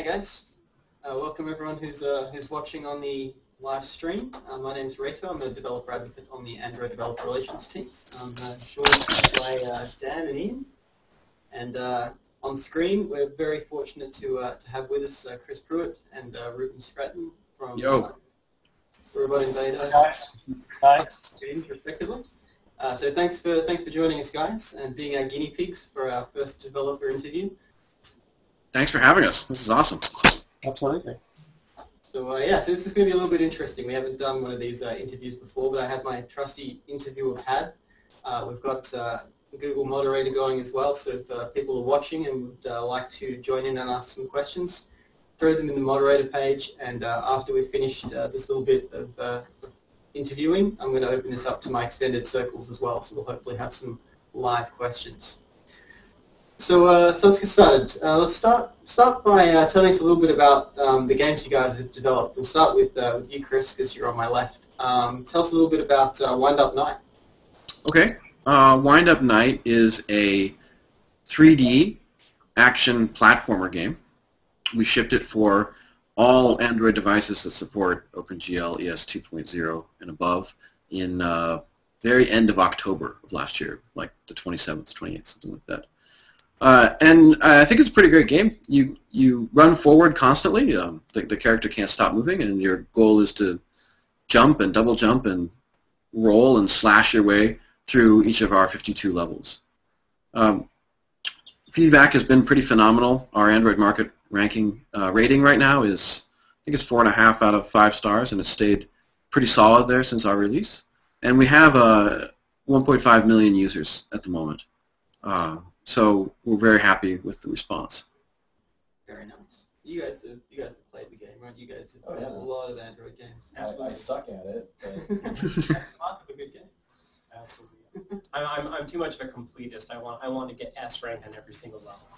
Hi guys. Uh, welcome everyone who's uh, who's watching on the live stream. Uh, my name is Reto. I'm a developer advocate on the Android Developer Relations team. I'm uh, joined by uh, Dan and Ian. And uh, on screen, we're very fortunate to uh, to have with us uh, Chris Pruett and uh, Reuben Scratton from Yo. uh, Robot Invader guys. Hi. respectively. Uh, so thanks for thanks for joining us, guys, and being our guinea pigs for our first developer interview. Thanks for having us. This is awesome. Absolutely. So uh, yeah, so this is going to be a little bit interesting. We haven't done one of these uh, interviews before, but I have my trusty interviewer pad. Uh, we've got uh, Google moderator going as well, so if uh, people are watching and would uh, like to join in and ask some questions, throw them in the moderator page, and uh, after we've finished uh, this little bit of uh, interviewing, I'm going to open this up to my extended circles as well, so we'll hopefully have some live questions. So, uh, so let's get started. Uh, let's start start by uh, telling us a little bit about um, the games you guys have developed. We'll start with uh, with you, Chris, because you're on my left. Um, tell us a little bit about uh, Wind-up Knight. Okay. Uh, Wind-up Knight is a 3D action platformer game. We shipped it for all Android devices that support OpenGL ES 2.0 and above in very end of October of last year, like the 27th, 28th, something like that. Uh, and I think it's a pretty great game. You you run forward constantly. Um, the, the character can't stop moving, and your goal is to jump and double jump and roll and slash your way through each of our 52 levels. Um, feedback has been pretty phenomenal. Our Android market ranking uh, rating right now is, I think it's four and a half out of five stars, and it's stayed pretty solid there since our release. And we have uh, 1.5 million users at the moment. Uh, so we're very happy with the response. Very nice. You guys have you guys have played the game, right? You guys have Oh, played yeah. a lot of Android games. I, I suck at it, but Remarkably good game. Absolutely. I'm, I'm, I'm too much of a completist. I want I want to get S rank on every single level.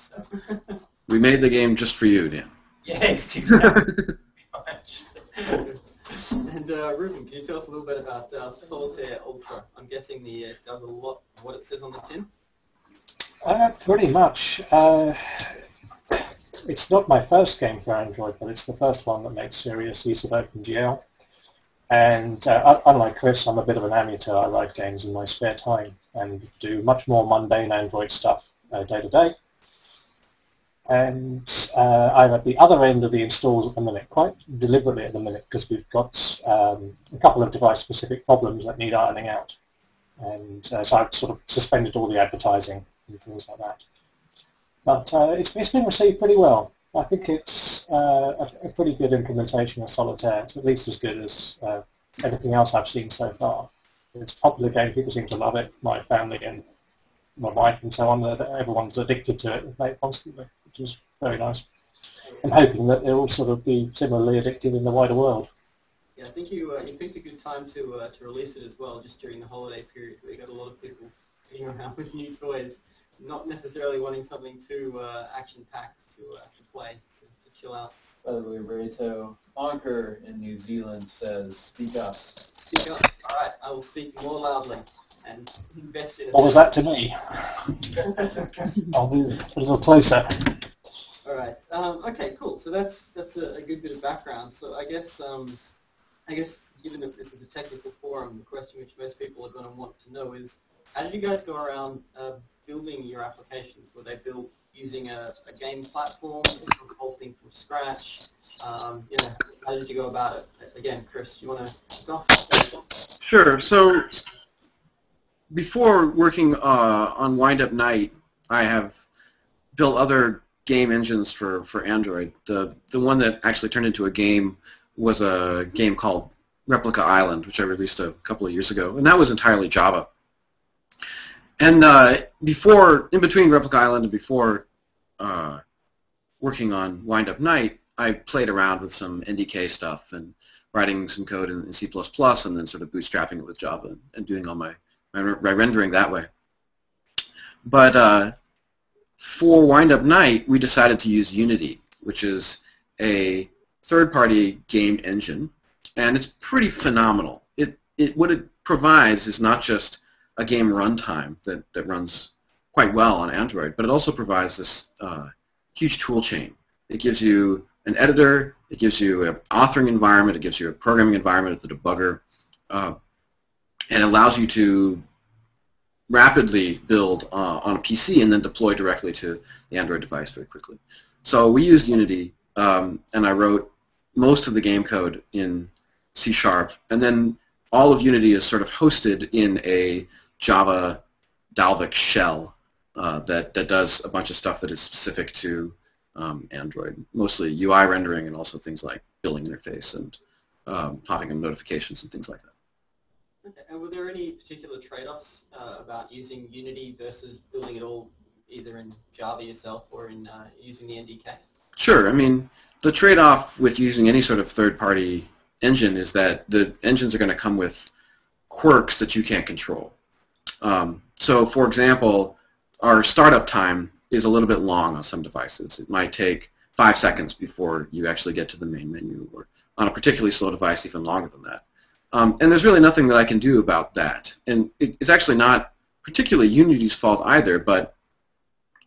So We made the game just for you, Dan. yes, exactly. and uh, Reuben, can you tell us a little bit about uh, Solitaire Ultra? I'm guessing the it does a lot of what it says on the tin. Uh, pretty much. Uh, it's not my first game for Android, but it's the first one that makes serious use of OpenGL. And uh, unlike Chris, I'm a bit of an amateur. I write games in my spare time and do much more mundane Android stuff uh, day to day. And uh, I'm at the other end of the installs at the minute, quite deliberately at the minute, because we've got um, a couple of device-specific problems that need ironing out. And uh, so I've sort of suspended all the advertising and things like that. But uh, it's, it's been received pretty well. I think it's uh, a, a pretty good implementation of Solitaire. It's at least as good as uh, anything else I've seen so far. It's a popular game. People seem to love it. My family and my wife and so on, everyone's addicted to it. They play it constantly, which is very nice. I'm hoping that will sort of be similarly addictive in the wider world. Yeah, I think you uh, you picked a good time to uh, to release it as well, just during the holiday period, you got a lot of people sitting around with new toys, not necessarily wanting something too uh, action-packed to uh, to play, to, to chill out. by the way, Reto Anker in New Zealand says, speak up. Speak up. All right, I will speak more loudly and invest in. a What was that to me? I'll move a little closer. All right. Um, okay. Cool. So that's that's a, a good bit of background. So I guess um, I guess given that this is a technical forum, the question which most people are going to want to know is, how did you guys go around uh, building your applications? Were they built using a, a game platform, or the whole thing from scratch? Um, you know, how did you go about it? Again, Chris, do you want to start? Sure. So before working uh, on Wind-up Knight, I have built other game engines for, for Android. The the one that actually turned into a game was a game called Replica Island, which I released a couple of years ago, and that was entirely Java. And uh, before, in between Replica Island and before uh, working on Wind-up Knight, I played around with some NDK stuff and writing some code in, in C++ and then sort of bootstrapping it with Java and, and doing all my, my, my rendering that way. But uh, for Wind-up Knight, we decided to use Unity, which is a third-party game engine, and it's pretty phenomenal. It, it, what it provides is not just a game runtime that, that runs quite well on Android, but it also provides this uh, huge tool chain. It gives you an editor, it gives you an authoring environment, it gives you a programming environment the debugger, uh, and allows you to rapidly build uh, on a PC and then deploy directly to the Android device very quickly. So we used Unity, um, and I wrote most of the game code in C Sharp, and then all of Unity is sort of hosted in a Java Dalvik shell uh, that, that does a bunch of stuff that is specific to um, Android, mostly UI rendering and also things like billing interface and um, popping in notifications and things like that. Okay. And were there any particular trade-offs uh, about using Unity versus building it all either in Java yourself or in uh, using the NDK? Sure. I mean, the trade-off with using any sort of third-party engine is that the engines are going to come with quirks that you can't control. Um, so, for example, our startup time is a little bit long on some devices. It might take five seconds before you actually get to the main menu, or on a particularly slow device, even longer than that. Um, and there's really nothing that I can do about that. And it, it's actually not particularly Unity's fault either, but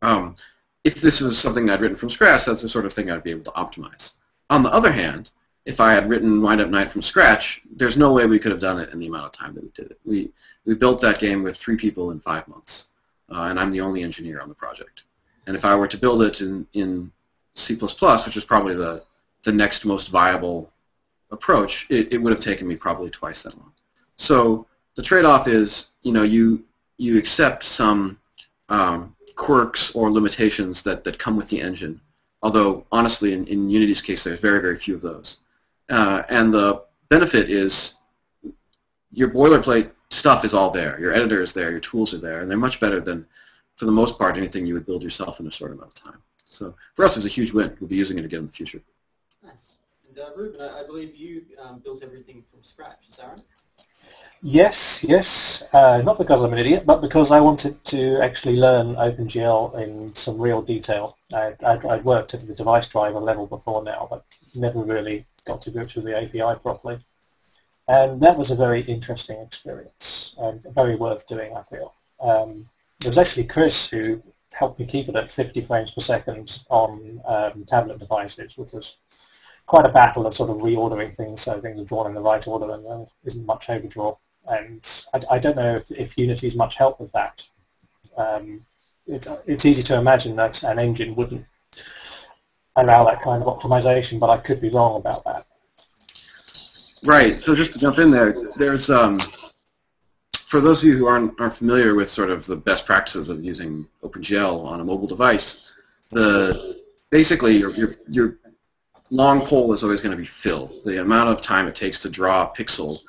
um, if this was something I'd written from scratch, that's the sort of thing I'd be able to optimize. On the other hand, if I had written Wind-up Knight from scratch, there's no way we could have done it in the amount of time that we did it. We, we built that game with three people in five months, uh, and I'm the only engineer on the project. And if I were to build it in, in C++, which is probably the, the next most viable approach, it, it would have taken me probably twice that long. So the trade-off is, you know, you, you accept some um, quirks or limitations that, that come with the engine, although honestly in, in Unity's case there's very, very few of those. Uh, and the benefit is your boilerplate stuff is all there. Your editor is there, your tools are there, and they're much better than for the most part, anything you would build yourself in a short amount of time. So for us, it was a huge win. We'll be using it again in the future. Nice. And uh, Reuben, I, I, believe you um, built everything from scratch. Is that right? Yes, yes. Uh, not because I'm an idiot, but because I wanted to actually learn OpenGL in some real detail. I'd, I'd, I'd worked at the device driver level before now, but never really got to grips with the API properly. And that was a very interesting experience and very worth doing, I feel. Um, it was actually Chris who helped me keep it at 50 frames per second on um, tablet devices, which was quite a battle of sort of reordering things so things are drawn in the right order and there isn't much overdraw. And I, I don't know if, if Unity is much help with that. Um, it, it's easy to imagine that an engine wouldn't allow that kind of optimization, but I could be wrong about that. Right. So just to jump in there, there's um, for those of you who aren't, aren't familiar with sort of the best practices of using OpenGL on a mobile device, the basically your, your, your long pole is always going to be filled. The amount of time it takes to draw a pixel,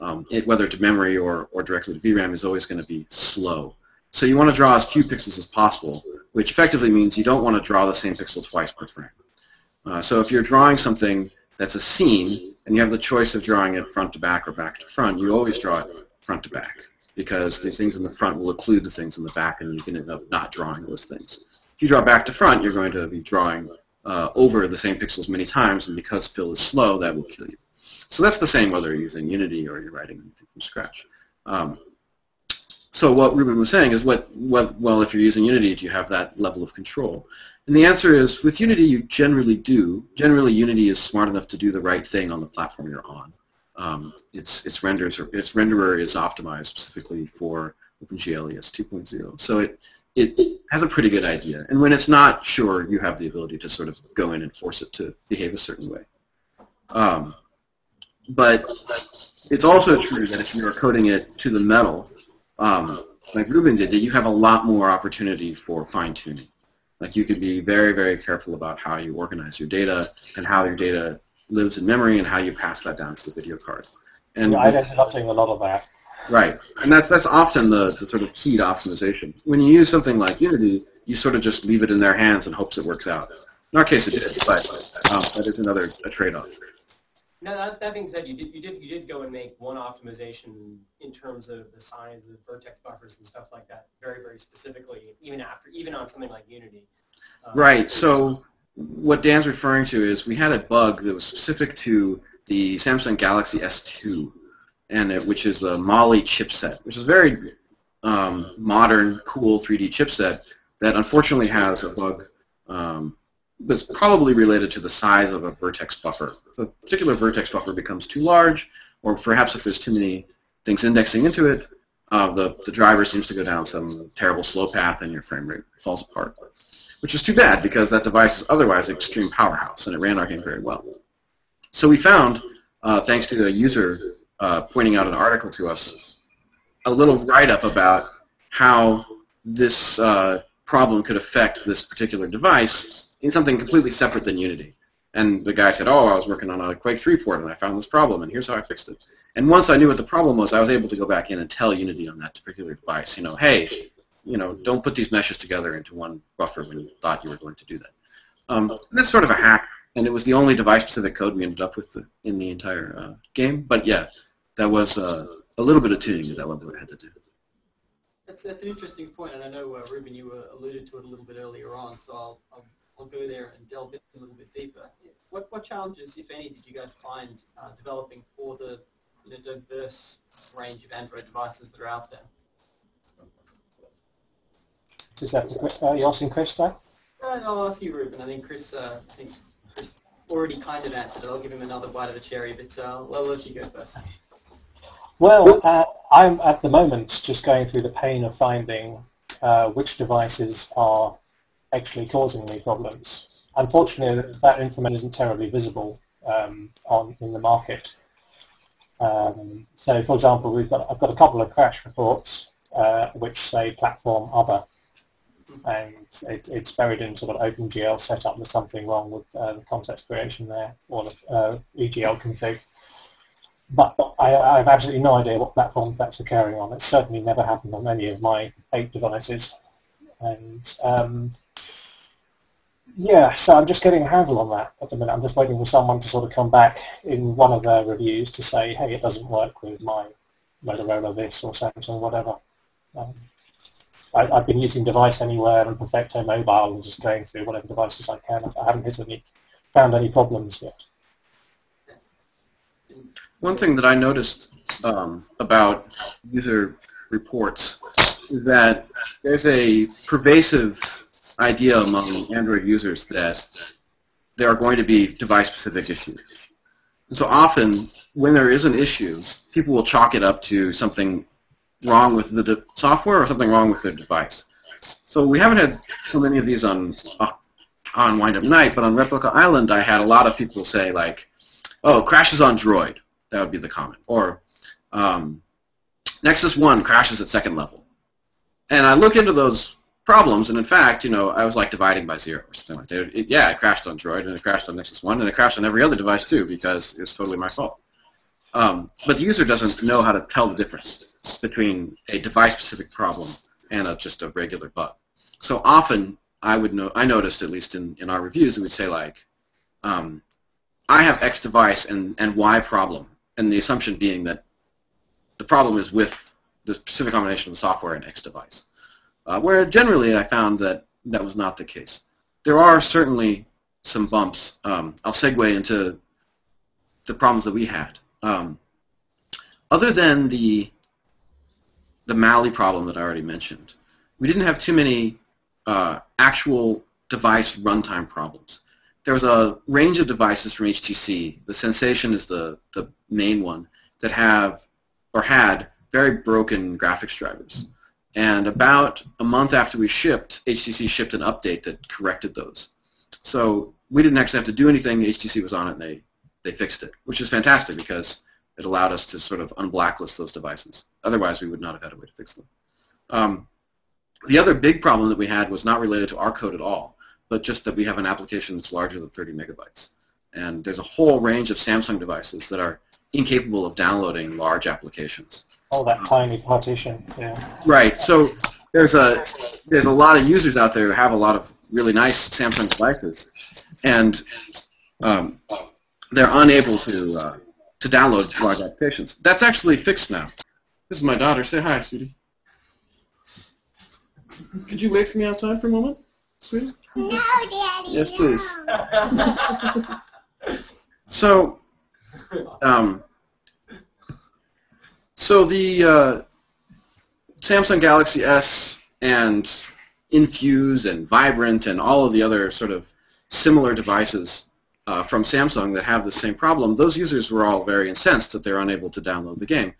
um, it, whether to memory or, or directly to VRAM, is always going to be slow. So you want to draw as few pixels as possible, which effectively means you don't want to draw the same pixel twice per frame. Uh, so if you're drawing something that's a scene, and you have the choice of drawing it front to back or back to front, you always draw it front to back because the things in the front will occlude the things in the back and you can end up not drawing those things. If you draw back to front, you're going to be drawing uh, over the same pixels many times, and because fill is slow, that will kill you. So that's the same whether you're using Unity or you're writing anything from scratch. Um, so what Reuben was saying is, what, what, well, if you're using Unity, do you have that level of control? And the answer is, with Unity, you generally do. Generally, Unity is smart enough to do the right thing on the platform you're on. Um, its its renders its renderer is optimized specifically for OpenGL ES 2.0, so it it has a pretty good idea. And when it's not sure, you have the ability to sort of go in and force it to behave a certain way. Um, but it's also true that if you are coding it to the metal, um, like Reuben did, that you have a lot more opportunity for fine-tuning. Like you could be very, very careful about how you organize your data and how your data lives in memory and how you pass that down to the video card. And yeah, I ended up doing a lot of that. Right, and that's that's often the, the sort of key to optimization. When you use something like Unity, you sort of just leave it in their hands and hopes it works out. In our case, it did, but um, that is another trade-off. Now that, that being said, you did you did you did go and make one optimization in terms of the size of vertex buffers and stuff like that, very very specifically, even after even on something like Unity. Um, right. So what Dan's referring to is we had a bug that was specific to the Samsung Galaxy S2, and it, which is the Mali chipset, which is a very um, modern, cool 3D chipset that unfortunately has a bug um, was probably related to the size of a vertex buffer. If a particular vertex buffer becomes too large, or perhaps if there's too many things indexing into it, uh, the, the driver seems to go down some terrible slow path and your frame rate falls apart. Which is too bad because that device is otherwise an extreme powerhouse and it ran our game very well. So we found, uh, thanks to a user uh, pointing out an article to us, a little write-up about how this uh, problem could affect this particular device in something completely separate than Unity. And the guy said, oh, I was working on a Quake 3 port and I found this problem and here's how I fixed it. And once I knew what the problem was, I was able to go back in and tell Unity on that particular device, you know, hey, you know, don't put these meshes together into one buffer when you thought you were going to do that. Um, that's sort of a hack, and it was the only device-specific code we ended up with the, in the entire uh, game. But yeah, that was uh, a little bit of tuning that leveler had to do. That's, that's an interesting point, and I know, uh, Reuben, you uh, alluded to it a little bit earlier on, so I'll, I'll, I'll go there and delve in a little bit deeper. What, what challenges, if any, did you guys find uh, developing for the you know, diverse range of Android devices that are out there? Is that uh, you asking Chris there? Uh, I'll ask you, Reuben. I think Chris, uh, I think Chris already kind of answered. I'll give him another bite of the cherry, but uh, I'll let you go first. Well, uh, I'm at the moment just going through the pain of finding uh, which devices are actually causing me problems. Unfortunately, that information isn't terribly visible um, on in the market. Um, so, for example, we've got I've got a couple of crash reports uh, which say platform other, and it, it's buried in sort of OpenGL setup. There's something wrong with uh, the context creation there or the uh, EGL config. But I, I, have absolutely no idea what platforms that's carrying on. It's certainly never happened on any of my eight devices. And um, yeah, so I'm just getting a handle on that at the minute. I'm just waiting for someone to sort of come back in one of their reviews to say, hey, it doesn't work with my Motorola this or Samsung, whatever. Um, I, have been using Device Anywhere and Perfecto Mobile and just going through whatever devices I can. I haven't hit any, found any problems yet. One thing that I noticed um, about user reports is that there's a pervasive idea among Android users that there are going to be device-specific issues. And so often, when there is an issue, people will chalk it up to something wrong with the software or something wrong with the device. So we haven't had so many of these on uh, on Wind-up Knight, but on Replica Island, I had a lot of people say like, "Oh, crashes on Droid." That would be the comment. Or um, Nexus One crashes at second level. And I look into those problems, and in fact, you know, I was like dividing by zero or something like that. It, yeah, it crashed on Droid, and it crashed on Nexus One, and it crashed on every other device too because it was totally my fault. Um, but the user doesn't know how to tell the difference between a device-specific problem and a, just a regular bug. So often, I would know, I noticed at least in, in our reviews, we would say like, um, I have X device and, and Y problem, and the assumption being that the problem is with the specific combination of the software and X device. Uh, where generally I found that that was not the case. There are certainly some bumps. Um, I'll segue into the problems that we had. Um, other than the the Mali problem that I already mentioned, we didn't have too many uh, actual device runtime problems. There was a range of devices from HTC. The Sensation is the, the main one that have or had very broken graphics drivers. And about a month after we shipped, HTC shipped an update that corrected those. So we didn't actually have to do anything. HTC was on it, and they they fixed it, which is fantastic because it allowed us to sort of unblacklist those devices. Otherwise, we would not have had a way to fix them. Um, the other big problem that we had was not related to our code at all, but just that we have an application that's larger than 30 megabytes. And there's a whole range of Samsung devices that are incapable of downloading large applications. Oh, that tiny partition, yeah. Right. So there's a there's a lot of users out there who have a lot of really nice Samsung devices, and um, they're unable to uh, to download large applications. That's actually fixed now. This is my daughter. Say hi, sweetie. Could you wait for me outside for a moment, sweetie? No, Daddy. Yes, no. So, um, so the uh, Samsung Galaxy S and Infuse and Vibrant and all of the other sort of similar devices uh, from Samsung that have the same problem, those users were all very incensed that they're unable to download the game.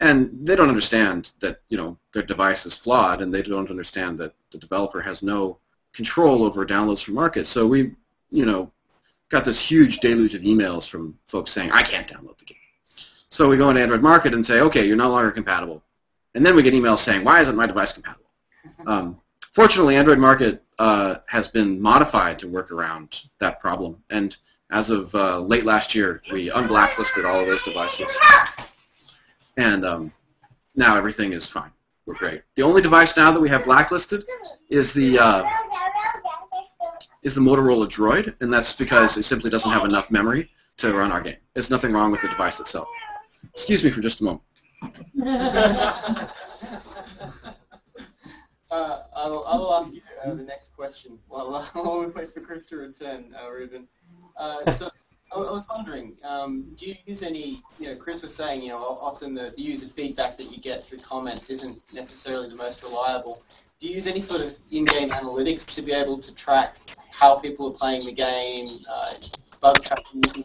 And they don't understand that you know their device is flawed, and they don't understand that the developer has no control over downloads from market. So we, you know, got this huge deluge of emails from folks saying, I can't download the game. So we go into Android Market and say, okay, you're no longer compatible. And then we get emails saying, why isn't my device compatible? Um, fortunately, Android Market uh, has been modified to work around that problem. And as of uh, late last year, we unblacklisted all of those devices. And um, now everything is fine. We're great. The only device now that we have blacklisted is the uh, is the Motorola Droid, and that's because it simply doesn't have enough memory to run our game. There's nothing wrong with the device itself. Excuse me for just a moment. Uh, I'll, I'll ask you uh, the next question while, while we wait for Chris to return, uh, Reuben. Uh, so I, I was wondering, um, do you use any, you know, Chris was saying, you know, often the, the user feedback that you get through comments isn't necessarily the most reliable. Do you use any sort of in-game analytics to be able to track how people are playing the game, uh, bug tracking,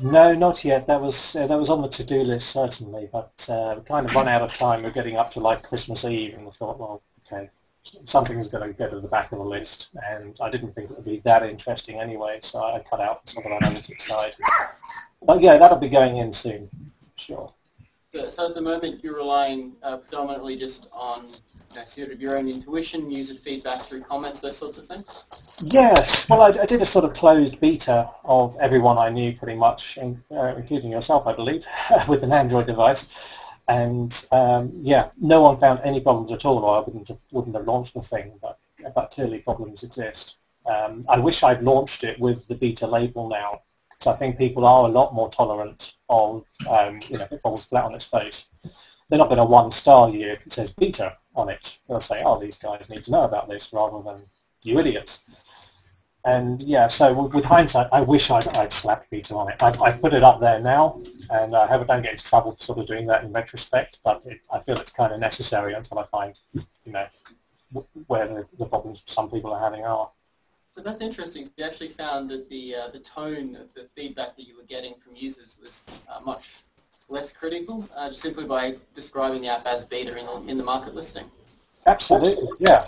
No, not yet. That was uh, that was on the to-do list certainly, but uh, kind of run out of time. We're getting up to like Christmas Eve, and we thought, well, okay, something's going to go to the back of the list, and I didn't think it would be that interesting anyway, so I cut out some of the analytics side. But yeah, that'll be going in soon, sure. So, at the moment, you're relying uh, predominantly just on you know, sort of your own intuition, user feedback through comments, those sorts of things? Yes, well, I, I did a sort of closed beta of everyone I knew, pretty much, in, uh, including yourself, I believe, with an Android device. And um, yeah, no one found any problems at all, or I wouldn't have, wouldn't have launched the thing. But but clearly problems exist. Um, I wish I'd launched it with the beta label now, so I think people are a lot more tolerant of, um, you know, if it falls flat on its face. They're not going to one star you if it says beta on it. They'll say, oh, these guys need to know about this rather than you idiots. And yeah, so with hindsight, I wish I'd, I'd slapped beta on it. I've, I've put it up there now, and I hope I don't get into trouble for sort of doing that in retrospect, but it, I feel it's kind of necessary until I find, you know, where the, the problems some people are having are. So that's interesting. So you actually found that the uh, the tone of the feedback that you were getting from users was uh, much less critical, uh, just simply by describing the app as beta in the, in the market listing. Absolutely, yeah.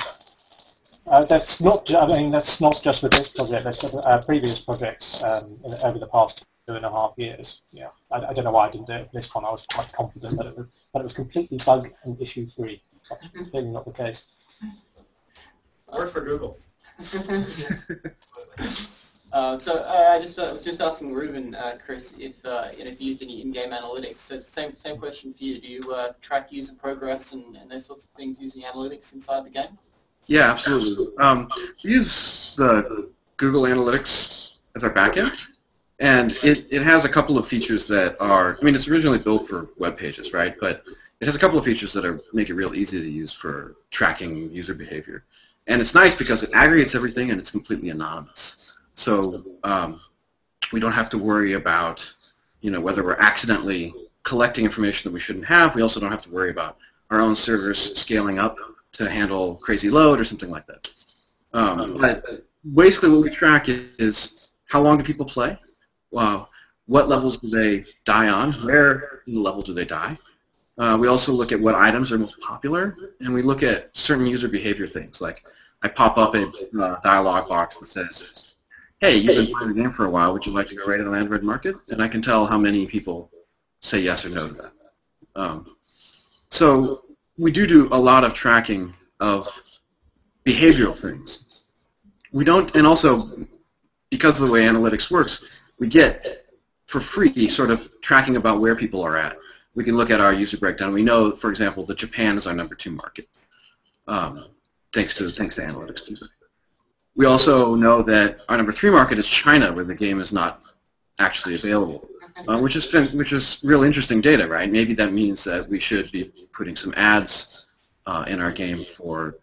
Uh, that's not. I mean, that's not just with this project. That's with uh, previous projects um, in, over the past two and a half years. Yeah, I, I, don't know why I didn't do it for this one. I was quite confident that it was, that it was completely bug and issue free. That's clearly not the case. Works for Google. uh, so uh, I just uh, was just asking Reuben, uh, Chris, if uh, if you used any in-game analytics. So same same question for you. Do you track user progress and, and those sorts of things using analytics inside the game? Yeah, absolutely. Um, we use the Google Analytics as our backend, and it, it has a couple of features that are. I mean, it's originally built for web pages, right? But it has a couple of features that are make it real easy to use for tracking user behavior. And it's nice because it aggregates everything and it's completely anonymous. So um, we don't have to worry about you know, whether we're accidentally collecting information that we shouldn't have. We also don't have to worry about our own servers scaling up to handle crazy load or something like that. Um, but basically what we track is how long do people play? Wow. What levels do they die on? Where in the level do they die? Uh, we also look at what items are most popular, and we look at certain user behavior things. Like I pop up a uh, dialog box that says, hey, you've been playing the game for a while. Would you like to go rate it on Android Market? And I can tell how many people say yes or no to that. Um, so we do do a lot of tracking of behavioral things. We don't, and also because of the way analytics works, we get for free sort of tracking about where people are at we can look at our user breakdown. We know, for example, that Japan is our number two market, um, thanks to thanks to analytics. We also know that our number three market is China, where the game is not actually available, uh, which is which is real interesting data, right? Maybe that means that we should be putting some ads uh, in our game for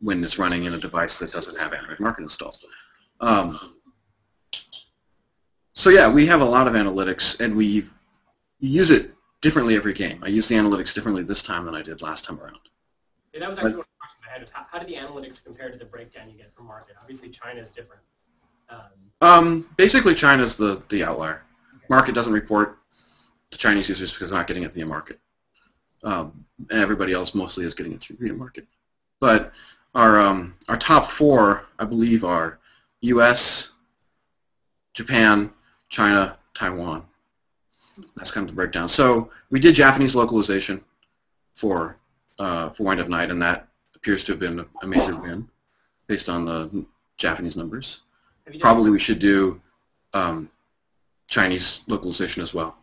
when it's running in a device that doesn't have Android Market installed. Um, so yeah, we have a lot of analytics, and we use it differently every game. I use the analytics differently this time than I did last time around. Yeah, that was actually one of the questions I is how, how do the analytics compare to the breakdown you get from market? Obviously, China is different. Um, Um, basically, China's the, the outlier. Market doesn't report to Chinese users because they're not getting it via market. Um, and everybody else mostly is getting it through via market. But our um, our top four, I believe, are U.S., Japan, China, Taiwan. That's kind of the breakdown. So we did Japanese localization for uh, for Wind-up Knight, and that appears to have been a major win based on the Japanese numbers. have you done- Probably we should do um, Chinese localization as well,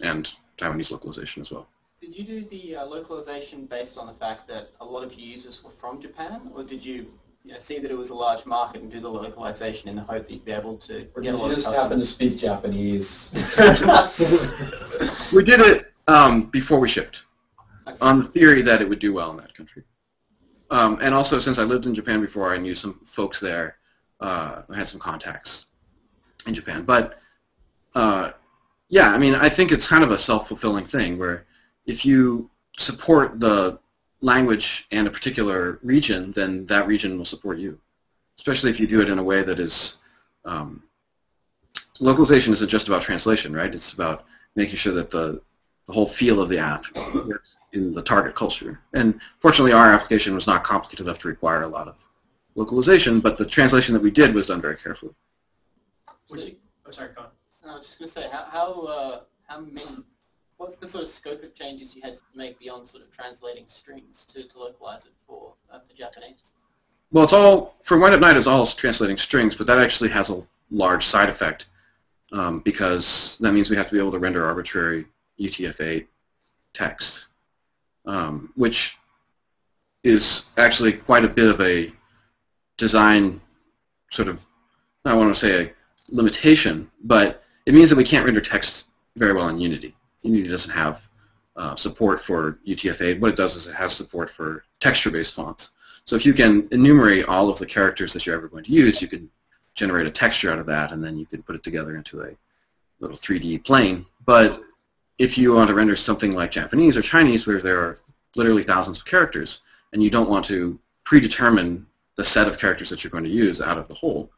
and Taiwanese localization as well. Did you do the uh, localization based on the fact that a lot of your users were from Japan, or did you, you know, see that it was a large market and do the localization in the hope that you'd be able to Or get a lot you of just happen to speak Japanese? We did it um, before we shipped, Okay. on the theory that it would do well in that country. Um, and also, since I lived in Japan before, I knew some folks there. Uh, I had some contacts in Japan. But uh, yeah, I mean, I think it's kind of a self-fulfilling thing where if you support the language and a particular region, then that region will support you. Especially if you do it in a way that is um, localization isn't just about translation, right? It's about making sure that the the whole feel of the app works in the target culture. And fortunately, our application was not complicated enough to require a lot of localization, but the translation that we did was done very carefully. Would you, oh, sorry, go on. I was just going to say, how, how, uh, how many, what's the sort of scope of changes you had to make beyond sort of translating strings to, to localize it for, uh, for Japanese? Well, it's all for Wind-up Knight is all translating strings, but that actually has a large side effect um, because that means we have to be able to render arbitrary UTF-8 text, um, which is actually quite a bit of a design sort of I want to say a limitation, but it means that we can't render text very well in Unity. Unity doesn't have uh, support for UTF-8. What it does is it has support for texture-based fonts. So if you can enumerate all of the characters that you're ever going to use, you can generate a texture out of that, and then you can put it together into a little 3D plane. But if you want to render something like Japanese or Chinese, where there are literally thousands of characters, and you don't want to predetermine the set of characters that you're going to use out of the whole,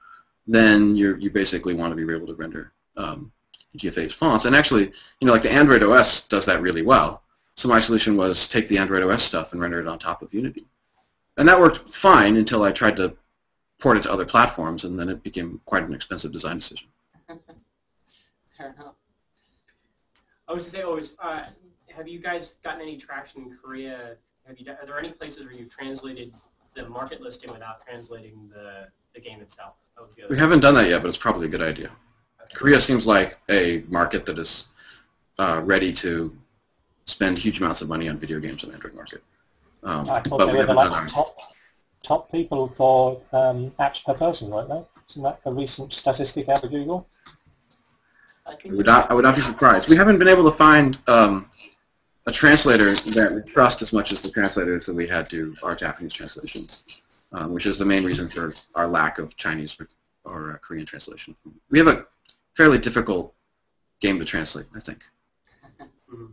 then you you basically want to be able to render um, UTF-8's fonts. And actually, you know, like the Android OS does that really well. So my solution was take the Android OS stuff and render it on top of Unity. And that worked fine until I tried to port it to other platforms, and then it became quite an expensive design decision. Fair enough. I was to say, always, uh, have you guys gotten any traction in Korea? Have you? Are there any places where you've translated the market listing without translating the, the game itself? That was the other. We haven't done that yet, but it's probably a good idea. Okay. Korea seems like a market that is uh, ready to spend huge amounts of money on video games in the Android market. Um, I thought but they we were the like top top people for um, apps per person, weren't they? Isn't that a recent statistic out of Google? I would not, I would not be surprised. We haven't been able to find um, a translator that we trust as much as the translators that we had do our Japanese translations, um, which is the main reason for our lack of Chinese or, or uh, Korean translation. We have a fairly difficult game to translate, I think. Mhm.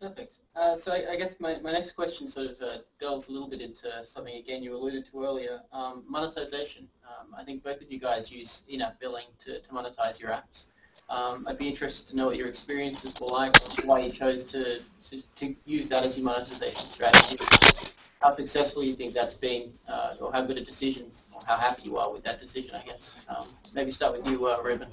Perfect. Uh, so I, I guess my, my next question sort of uh, delves a little bit into something again you alluded to earlier, um, monetization. Um, I think both of you guys use in-app billing to, to monetize your apps. Um, I'd be interested to know what your experiences were like, why you chose to, to, to use that as your monetization strategy, how successful you think that's been, uh, or how good a decision, or how happy you are with that decision, I guess. Um, maybe start with you, uh, Reuben.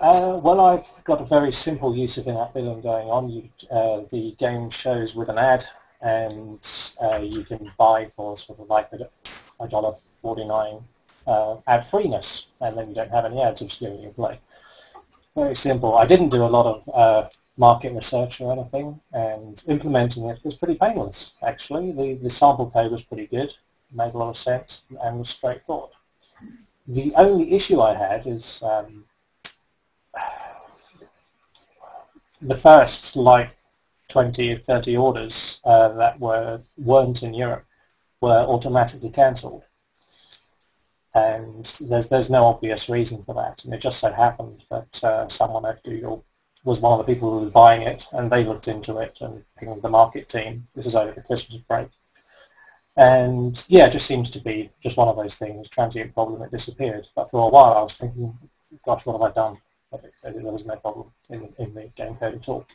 Uh, well, I've got a very simple use of in-app billing going on. You, uh, the game shows with an ad, and uh, you can buy for sort of like a, dollar forty-nine uh, ad freeness, and then you don't have any ads obscuring your play. Very simple. I didn't do a lot of uh, market research or anything, and implementing it was pretty painless. Actually, the the sample code was pretty good, made a lot of sense, and was straightforward. The only issue I had is um, the first like 20 or 30 orders uh, that were weren't in Europe were automatically cancelled. And there's there's no obvious reason for that. And it just so happened that uh, someone at Google was one of the people who was buying it, and they looked into it and the market team. This is over the Christmas break. And yeah, it just seems to be just one of those things, transient problem, it disappeared. But for a while I was thinking, gosh, what have I done? There was no problem in, in the game code at all.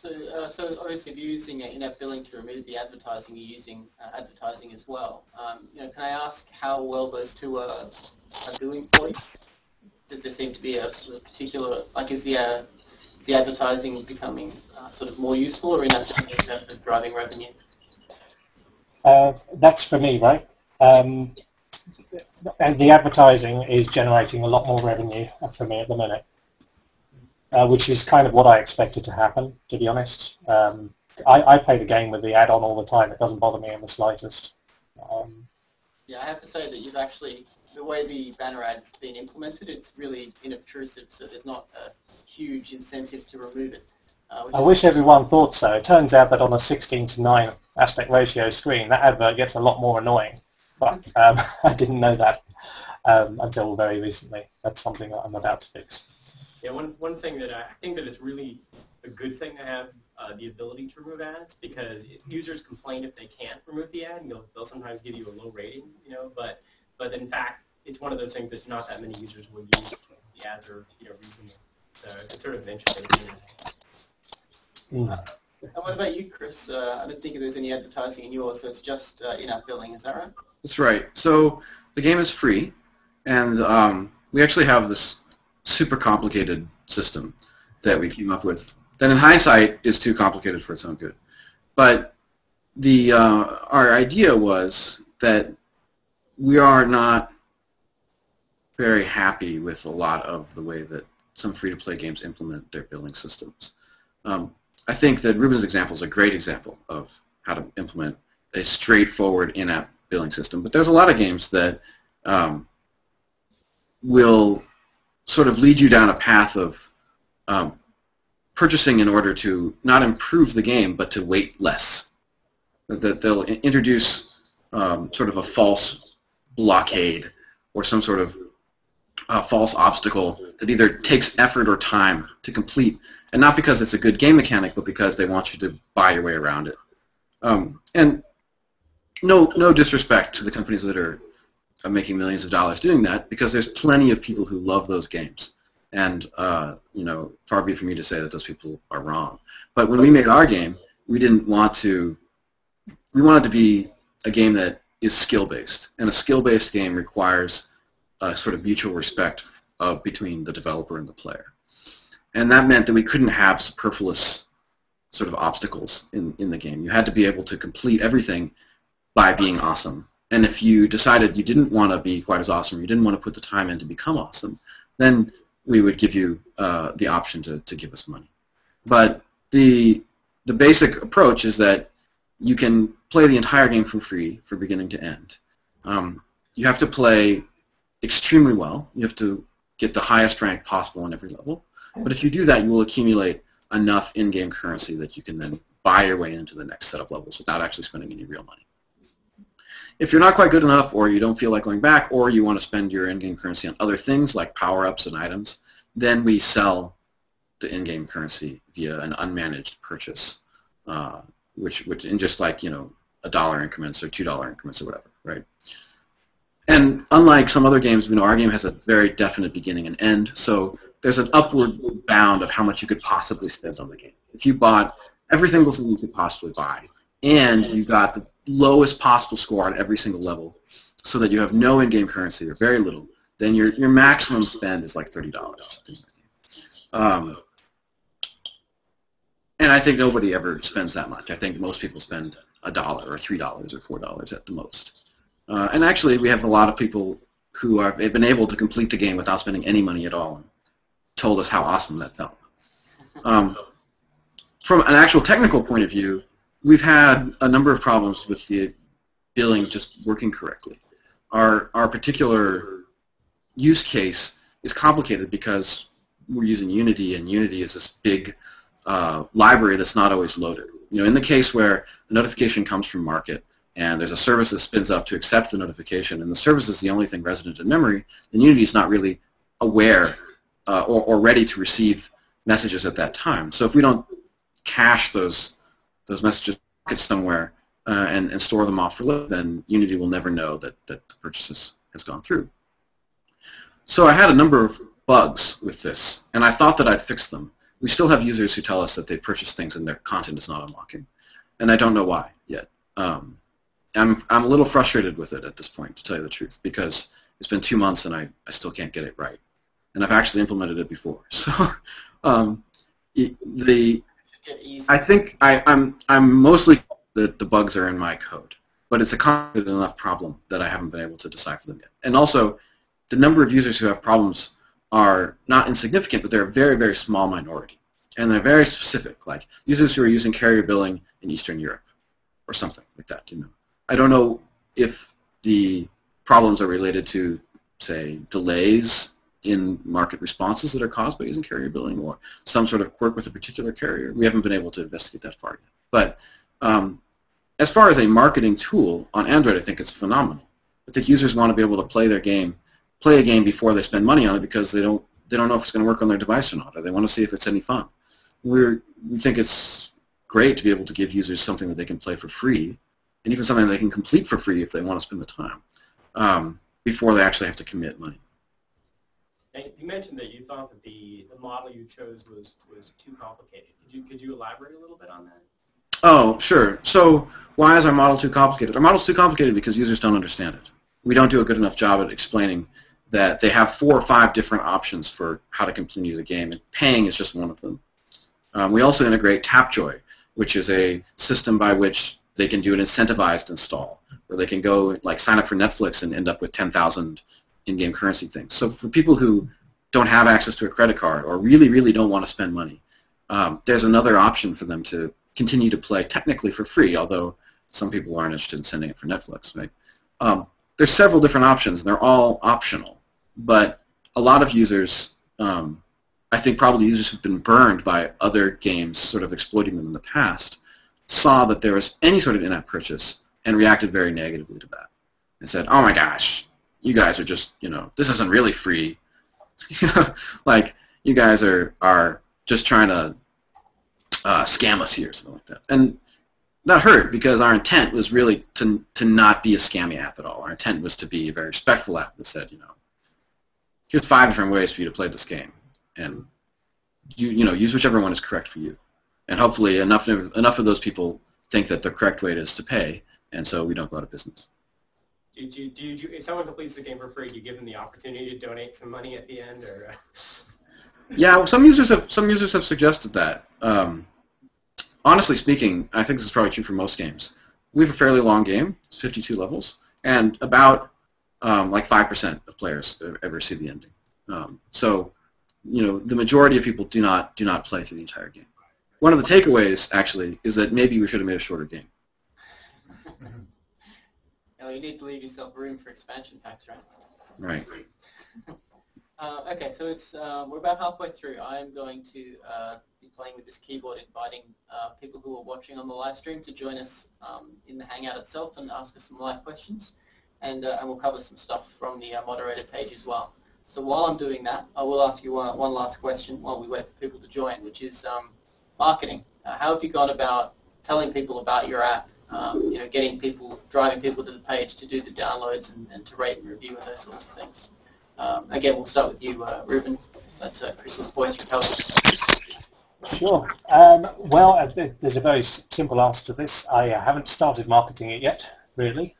So, uh, so obviously, if you're using in-app billing to remove the advertising, you're using uh, advertising as well. Um, you know, can I ask how well those two are, are doing for you? Does there seem to be a, a particular, like, is the uh, is the advertising becoming uh, sort of more useful, or in terms of driving revenue? Uh, that's for me, right? Um, and the advertising is generating a lot more revenue for me at the minute uh, which is kind of what I expected to happen, to be honest. Um, I, I play the game with the add-on all the time. It doesn't bother me in the slightest. Um, yeah, I have to say that you've actually, the way the banner ad's been implemented, it's really inobtrusive, so there's not a huge incentive to remove it. Uh, I wish everyone thought so. It turns out that on a 16 to 9 aspect ratio screen, that advert gets a lot more annoying. But um, I didn't know that um, until very recently. That's something that I'm about to fix. Yeah, one, one thing that I, I think that is really a good thing to have uh, the ability to remove ads because users complain if they can't remove the ad, and they'll, they'll sometimes give you a low rating, you know, but, but in fact, it's one of those things that not that many users will use. The ads are, you know, reasonable. So it's sort of interesting. Mm. And what about you, Chris? Uh, I don't think there's any advertising in yours, so it's just uh, in-app billing. Is that right? That's right. So the game is free, and um, we actually have this super complicated system that we came up with that in hindsight is too complicated for its own good. But the uh, our idea was that we are not very happy with a lot of the way that some free-to-play games implement their billing systems. Um, I think that Reuben's example is a great example of how to implement a straightforward in-app billing system. But there's a lot of games that um, will sort of lead you down a path of um, purchasing in order to not improve the game, but to wait less. That they'll introduce um, sort of a false blockade or some sort of uh, false obstacle that either takes effort or time to complete, and not because it's a good game mechanic, but because they want you to buy your way around it. Um, and no, no disrespect to the companies that are making millions of dollars doing that because there's plenty of people who love those games. And, uh, you know, far be it from me to say that those people are wrong. But when we made our game, we didn't want to, we wanted to be a game that is skill-based. And a skill-based game requires a sort of mutual respect of between the developer and the player. And that meant that we couldn't have superfluous sort of obstacles in, in the game. You had to be able to complete everything by being awesome and if you decided you didn't want to be quite as awesome, you didn't want to put the time in to become awesome, then we would give you uh, the option to, to give us money. But the, the basic approach is that you can play the entire game for free from beginning to end. Um, you have to play extremely well. You have to get the highest rank possible on every level. But if you do that, you will accumulate enough in-game currency that you can then buy your way into the next set of levels without actually spending any real money. If you're not quite good enough, or you don't feel like going back, or you want to spend your in-game currency on other things like power-ups and items, then we sell the in-game currency via an unmanaged purchase, uh, which, which in just like you know a dollar increments or two dollar increments or whatever, right? And unlike some other games, you know, our game has a very definite beginning and end, so there's an upward bound of how much you could possibly spend on the game. If you bought every single thing you could possibly buy, and you got the lowest possible score on every single level so that you have no in-game currency or very little, then your, your maximum spend is like $30. Um, and I think nobody ever spends that much. I think most people spend a dollar or three dollars or four dollars at the most. Uh, and actually, we have a lot of people who have been able to complete the game without spending any money at all and told us how awesome that felt. Um, from an actual technical point of view, we've had a number of problems with the billing just working correctly. Our, our particular use case is complicated because we're using Unity, and Unity is this big uh, library that's not always loaded. You know, in the case where a notification comes from Market, and there's a service that spins up to accept the notification, and the service is the only thing resident in memory, then Unity is not really aware uh, or, or ready to receive messages at that time. So if we don't cache those those messages get somewhere uh, and, and store them off for later, then Unity will never know that, that the purchase has, gone through. So I had a number of bugs with this, and I thought that I'd fix them. We still have users who tell us that they purchase things and their content is not unlocking, and I don't know why yet. Um, I'm, I'm a little frustrated with it at this point, to tell you the truth, because it's been two months and I, I still can't get it right. And I've actually implemented it before. So um, the I think I, I'm I'm mostly that the bugs are in my code, but it's a complicated enough problem that I haven't been able to decipher them yet. And also, the number of users who have problems are not insignificant, but they're a very very small minority, and they're very specific, like users who are using carrier billing in Eastern Europe, or something like that. You know, I don't know if the problems are related to, say, delays in market responses that are caused by using carrier billing or some sort of quirk with a particular carrier. We haven't been able to investigate that far yet. But um, as far as a marketing tool on Android, I think it's phenomenal. I think users want to be able to play their game, play a game before they spend money on it because they don't they don't know if it's going to work on their device or not, or they want to see if it's any fun. We're, we think it's great to be able to give users something that they can play for free, and even something they can complete for free if they want to spend the time, um, before they actually have to commit money. And you mentioned that you thought that the, the model you chose was, was too complicated. Could you, could you elaborate a little bit on that? Oh, sure. So why is our model too complicated? Our model's too complicated because users don't understand it. We don't do a good enough job at explaining that they have four or five different options for how to continue the game, and paying is just one of them. Um, we also integrate Tapjoy, which is a system by which they can do an incentivized install, where they can go like sign up for Netflix and end up with 10,000 in-game currency things. So for people who don't have access to a credit card or really, really don't want to spend money, um, there's another option for them to continue to play technically for free, although some people aren't interested in sending it for Netflix. Right? Um, there's several different options, and they're all optional. But a lot of users, um, I think probably users who've been burned by other games sort of exploiting them in the past, saw that there was any sort of in-app purchase and reacted very negatively to that and said, oh my gosh, you guys are just, you know, this isn't really free. like, you guys are, are just trying to uh, scam us here, something like that. And that hurt because our intent was really to, to not be a scammy app at all. Our intent was to be a very respectful app that said, you know, here's five different ways for you to play this game. And, you, you know, use whichever one is correct for you. And hopefully enough, enough of those people think that the correct way is to pay, and so we don't go out of business. Do, do, do you, if someone completes the game for free, do you give them the opportunity to donate some money at the end, or? yeah, well, some users have some users have suggested that. Um, honestly speaking, I think this is probably true for most games. We have a fairly long game, 52 levels, and about um, like 5% of players ever see the ending. Um, so, you know, the majority of people do not do not play through the entire game. One of the takeaways, actually, is that maybe we should have made a shorter game. you need to leave yourself room for expansion packs, right? Right. uh, okay, so it's uh, we're about halfway through. I'm going to uh, be playing with this keyboard, inviting uh, people who are watching on the live stream to join us um, in the Hangout itself and ask us some live questions. And, uh, and we'll cover some stuff from the uh, moderator page as well. So while I'm doing that, I will ask you one, one last question while we wait for people to join, which is um, marketing. how have you gone about telling people about your app um, you know, getting people, driving people to the page to do the downloads and, and to rate and review and those sorts of things. Um, again, we'll start with you, uh, Reuben. That's uh, Chris's voice. Sure. Um, well, uh, there's a very simple answer to this. I uh, haven't started marketing it yet, really.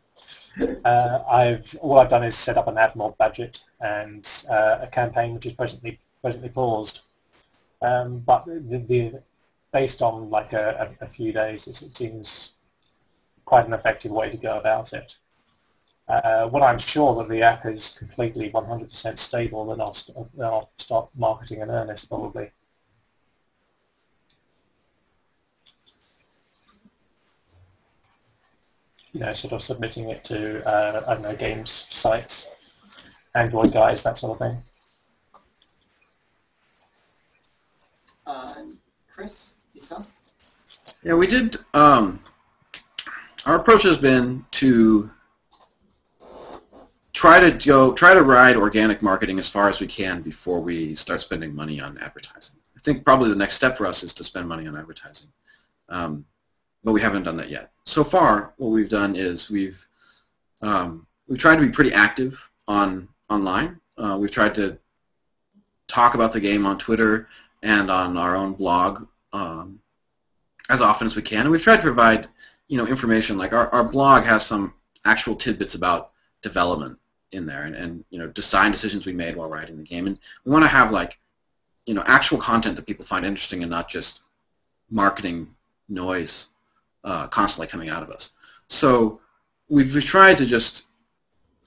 Uh, I've all I've done is set up an AdMob budget and uh, a campaign which is presently presently paused. Um, but the, the, based on like a, a, a few days, it, it seems quite an effective way to go about it. Uh, when I'm sure that the app is completely 100% stable, then I'll, st then I'll start marketing in earnest, probably. You know, sort of submitting it to, uh, I don't know, games sites, Android guys, that sort of thing. Uh, Chris, yourself? Yeah, we did um, our approach has been to try to go try to ride organic marketing as far as we can before we start spending money on advertising. I think probably the next step for us is to spend money on advertising. Um, but we haven't done that yet. So far, what we've done is we've um, we've tried to be pretty active on online. Uh, we've tried to talk about the game on Twitter and on our own blog um, as often as we can, and we've tried to provide you know information like our, our blog has some actual tidbits about development in there and, and you know design decisions we made while writing the game, and we want to have like you know actual content that people find interesting and not just marketing noise uh, constantly coming out of us. So we've, we've tried to just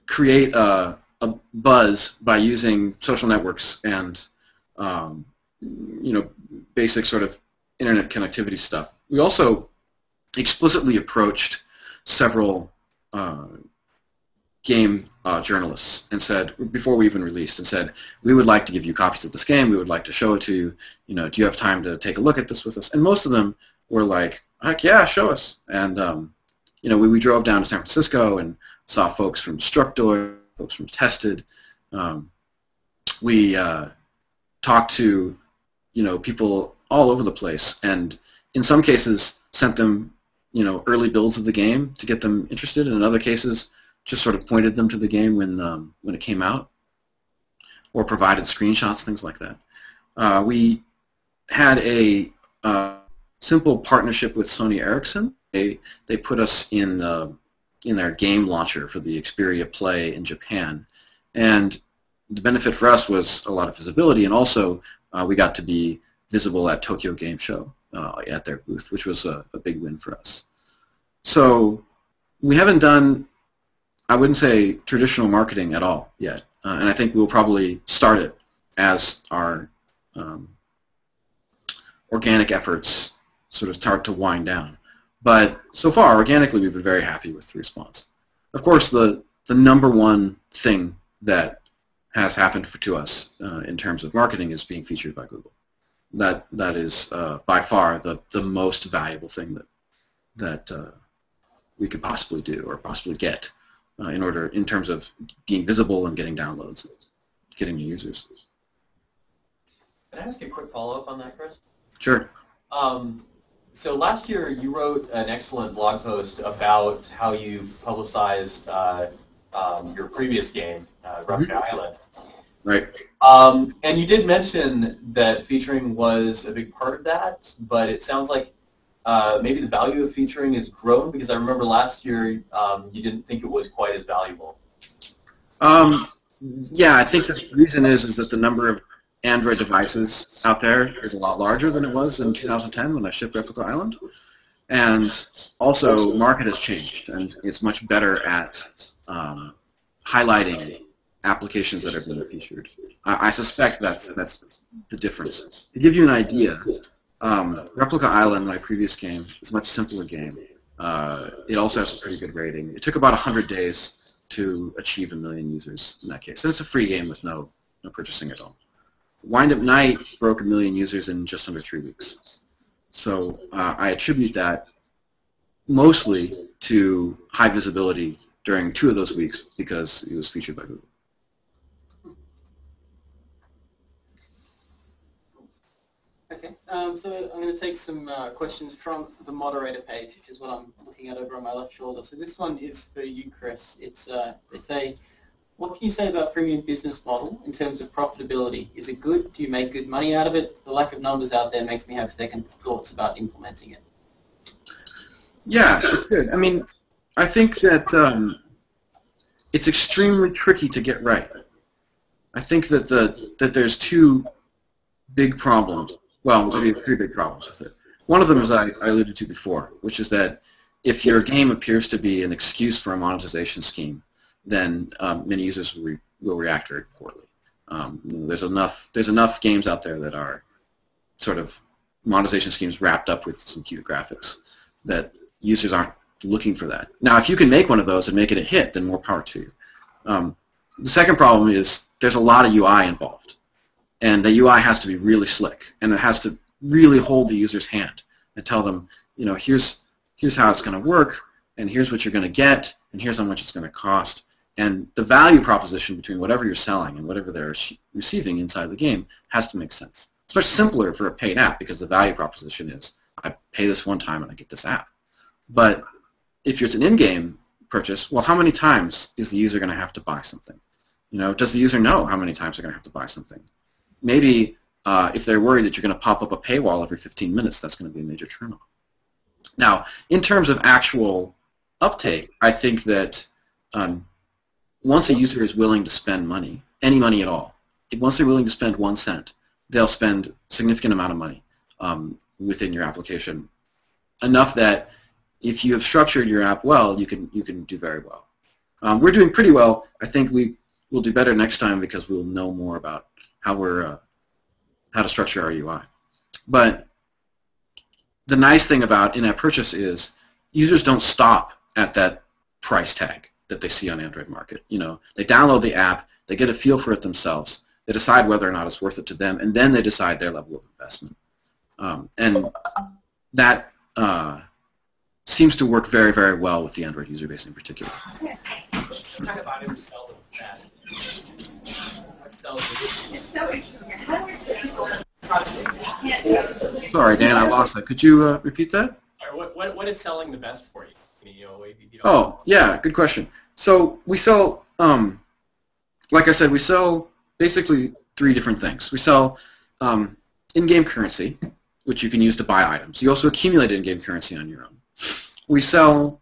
create a, a buzz by using social networks and um, you know basic sort of internet connectivity stuff. We also explicitly approached several uh, game uh, journalists and said before we even released and said we would like to give you copies of this game. We would like to show it to you. You know, do you have time to take a look at this with us? And most of them were like, heck yeah, show us. And um, you know, we, we drove down to San Francisco and saw folks from Destructoid, folks from Tested. Um, we uh, talked to you know people all over the place, and in some cases sent them you know early builds of the game to get them interested, and in other cases just sort of pointed them to the game when um, when it came out, or provided screenshots, things like that. Uh, we had a uh, simple partnership with Sony Ericsson. They they put us in in their game launcher for the Xperia Play in Japan, and the benefit for us was a lot of visibility, and also uh, we got to be visible at Tokyo Game Show uh, at their booth, which was a, a, big win for us. So we haven't done, I wouldn't say traditional marketing at all yet, uh, and I think we'll probably start it as our um, organic efforts sort of start to wind down. But so far, organically, we've been very happy with the response. Of course, the, the number one thing that has happened to us uh, in terms of marketing is being featured by Google. That that is uh, by far the, the most valuable thing that that uh, we could possibly do or possibly get uh, in order in terms of being visible and getting downloads, getting new users. Can I ask you a quick follow up on that, Chris? Sure. Um, so last year you wrote an excellent blog post about how you publicized uh, um, your previous game, uh, Replica mm-hmm. Island. Right. Um, and you did mention that featuring was a big part of that, but it sounds like uh, maybe the value of featuring has grown because I remember last year um, you didn't think it was quite as valuable. Um, yeah, I think the reason is is that the number of Android devices out there is a lot larger than it was in 2010 when I shipped Replica Island. And also, market has changed, and it's much better at um, highlighting applications that have been featured. I, I, suspect that's that's the difference. To give you an idea, um, Replica Island, my previous game, is a much simpler game. Uh, it also has a pretty good rating. It took about 100 days to achieve a million users in that case. And it's a free game with no, no purchasing at all. Wind-up Knight broke a million users in just under three weeks. So uh, I attribute that mostly to high visibility during two of those weeks because it was featured by Google. Okay, um, so I'm going to take some uh, questions from the moderator page, which is what I'm looking at over on my left shoulder. So this one is for you, Chris. It's uh, it's a what can you say about freemium business model in terms of profitability? Is it good? Do you make good money out of it? The lack of numbers out there makes me have second thoughts about implementing it. Yeah, it's good. I mean, I think that um, it's extremely tricky to get right. I think that the that there's two big problems. Well, maybe three big problems with it. One of them is I, I alluded to before, which is that if your game appears to be an excuse for a monetization scheme, then um, many users will, re will react very poorly. Um, there's enough there's enough games out there that are sort of monetization schemes wrapped up with some cute graphics that users aren't looking for that. Now, if you can make one of those and make it a hit, then more power to you. Um, the second problem is there's a lot of UI involved, and the UI has to be really slick, and it has to really hold the user's hand and tell them, you know, here's here's how it's going to work, and here's what you're going to get, and here's how much it's going to cost, and the value proposition between whatever you're selling and whatever they're receiving inside the game has to make sense. It's much simpler for a paid app because the value proposition is I pay this one time and I get this app. But if it's an in-game purchase, well, how many times is the user going to have to buy something? You know, does the user know how many times they're going to have to buy something? Maybe uh, if they're worried that you're going to pop up a paywall every 15 minutes, that's going to be a major turnoff. Now, in terms of actual uptake, I think that um, once a user is willing to spend money, any money at all, once they're willing to spend one cent, they'll spend significant amount of money um, within your application, enough that if you have structured your app well, you can you can do very well. Um, we're doing pretty well. I think we will do better next time because we'll know more about how we're uh, how to structure our UI. But the nice thing about in-app purchase is users don't stop at that price tag that they see on Android Market. You know, they download the app, they get a feel for it themselves, they decide whether or not it's worth it to them, and then they decide their level of investment. Um, and that uh, seems to work very, very well with the Android user base in particular. What kind of items sell the best? What sells the Sorry, Dan, I lost that. Could you uh, repeat that? What, what, what is selling the best for you? I mean, you know, Oh, yeah, good question. So we sell, um, like I said, we sell basically three different things. We sell um, in-game currency, which you can use to buy items. You also accumulate in-game currency on your own. We sell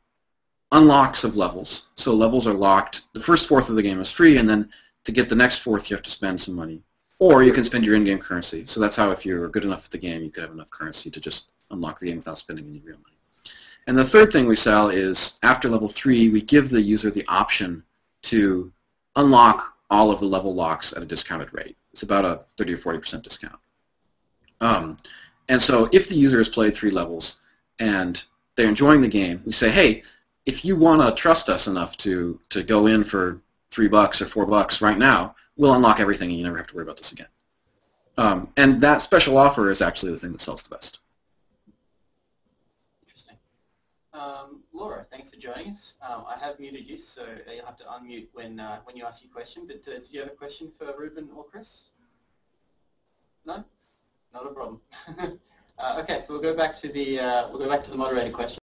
unlocks of levels. So levels are locked. The first fourth of the game is free, and then to get the next fourth, you have to spend some money. Or you can spend your in-game currency. So that's how, if you're good enough at the game, you could have enough currency to just unlock the game without spending any real money. And the third thing we sell is after level three, we give the user the option to unlock all of the level locks at a discounted rate. It's about a 30 or 40% discount. Um, and so if the user has played three levels and they're enjoying the game, we say, hey, if you want to trust us enough to, to go in for three bucks or four bucks right now, we'll unlock everything and you never have to worry about this again. Um, and that special offer is actually the thing that sells the best. Interesting. Um, Laura, thanks for joining us. Um, I have muted you, so you'll have to unmute when uh, when you ask your question. But uh, do you have a question for Reuben or Chris? No, not a problem. uh, okay, so we'll go back to the uh, we'll go back to the moderator question.